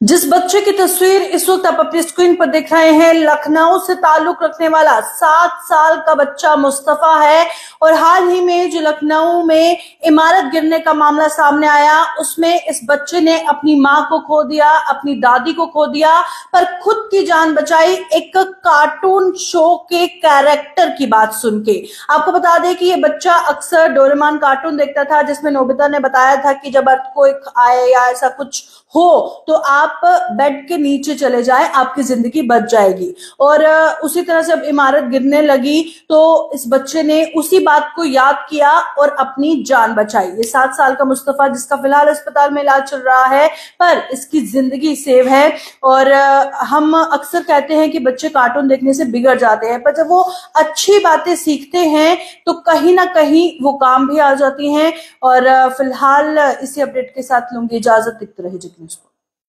जिस बच्चे की तस्वीर इस वक्त आप अपनी स्क्रीन पर देख रहे हैं, लखनऊ से ताल्लुक रखने वाला सात साल का बच्चा मुस्तफ़ा है। और हाल ही में जो लखनऊ में इमारत गिरने का मामला सामने आया, उसमें इस बच्चे ने अपनी माँ को खो दिया, अपनी दादी को खो दिया, पर खुद की जान बचाई। एक कार्टून शो के कैरेक्टर की बात सुन के। आपको बता दें कि ये बच्चा अक्सर डोरेमान कार्टून देखता था, जिसमें नोबिता ने बताया था कि जब अर्थ को आए या ऐसा कुछ हो तो आप बेड के नीचे चले जाए, आपकी ज़िंदगी बच जाएगी। और उसी तरह से अब इमारत गिरने लगी तो इस बच्चे ने उसी बात को याद किया और अपनी जान बचाई। ये सात साल का मुस्तफ़ा जिसका फ़िलहाल अस्पताल में इलाज चल रहा है, पर इसकी ज़िंदगी सेव है। और हम अक्सर कहते हैं कि बच्चे कार्टून देखने से बिगड़ जाते हैं, पर जब वो अच्छी बातें सीखते हैं तो कहीं ना कहीं वो काम भी आ जाती हैं। और फ़िलहाल इसी अपडेट के साथ लूँगी, इजाज़त दिखते रहे जितनी